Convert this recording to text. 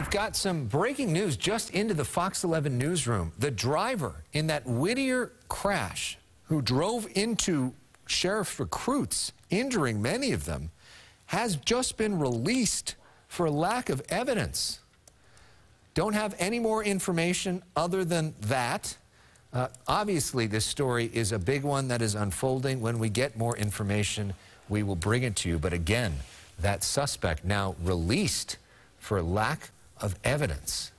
we've got some breaking news just into the Fox 11 newsroom. The driver in that Whittier crash who drove into sheriff recruits, injuring many of them, has just been released for lack of evidence. Don't have any more information other than that. Uh, obviously, this story is a big one that is unfolding. When we get more information, we will bring it to you. But again, that suspect now released for lack of evidence.